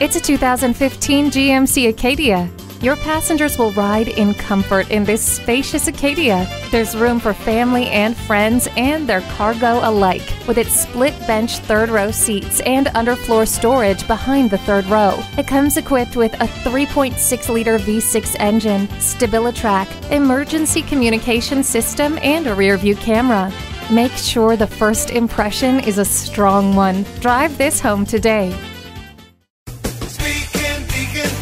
It's a 2015 GMC Acadia. Your passengers will ride in comfort in this spacious Acadia. There's room for family and friends and their cargo alike, with its split bench third row seats and underfloor storage behind the third row. It comes equipped with a 3.6 liter V6 engine, StabiliTrak, emergency communication system, and a rear view camera. Make sure the first impression is a strong one. Drive this home today.